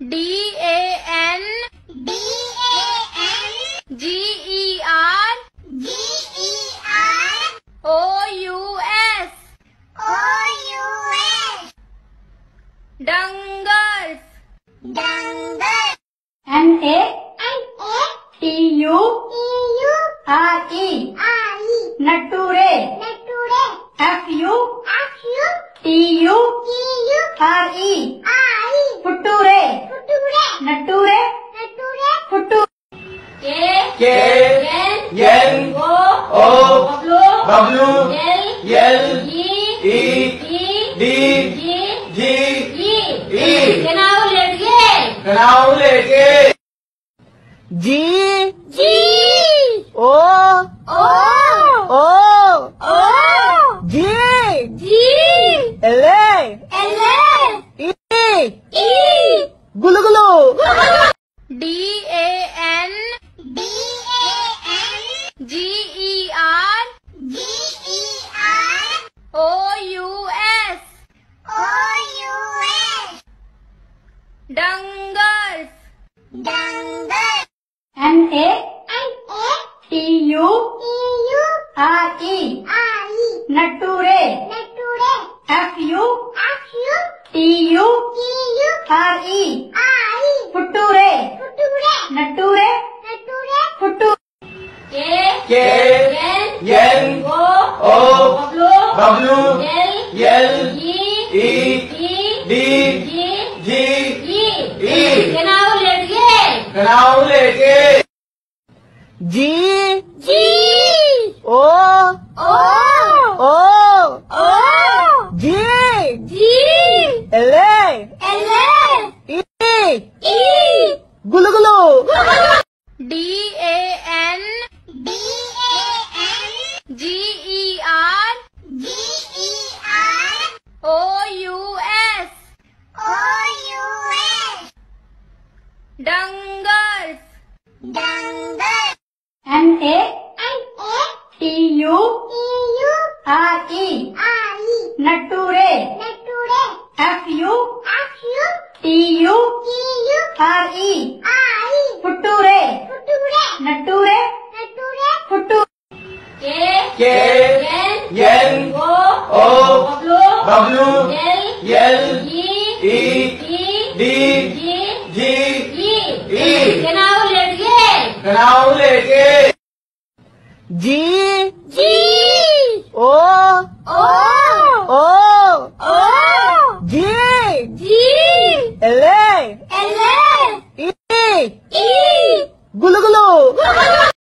D A N D A N G E R G E R O U S O U S Dungers Dangle N A N A T U T U R E R E नटूरे Nature F U T U T U R E R E फुटूरे Future नटूरे Nature फुटू N N O O W W L L E E D D G G E E Can I let go? नाव लेके G G O O O O G G L A L E E Gulu gulu D A N D A N G E R G E R O U S O U S Dungers Dangle N A N A T U T U R E R E नटूरे Nature F U F U T U T U R E R E फुटूरे Future नटूरे Nature फुटू K K N N O O W W L L E E D G. G. ओ। U R E R E फुटूरे Future नटूरे Nature फुटू K K N N O O W W L L E E D D G G E E